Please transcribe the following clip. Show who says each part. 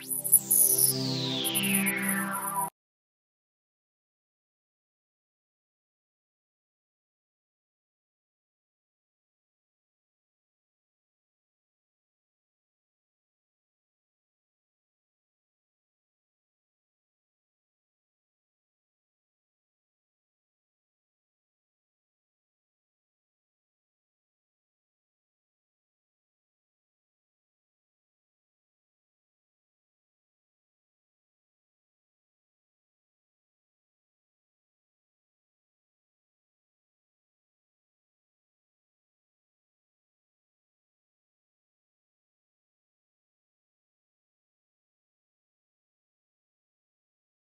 Speaker 1: you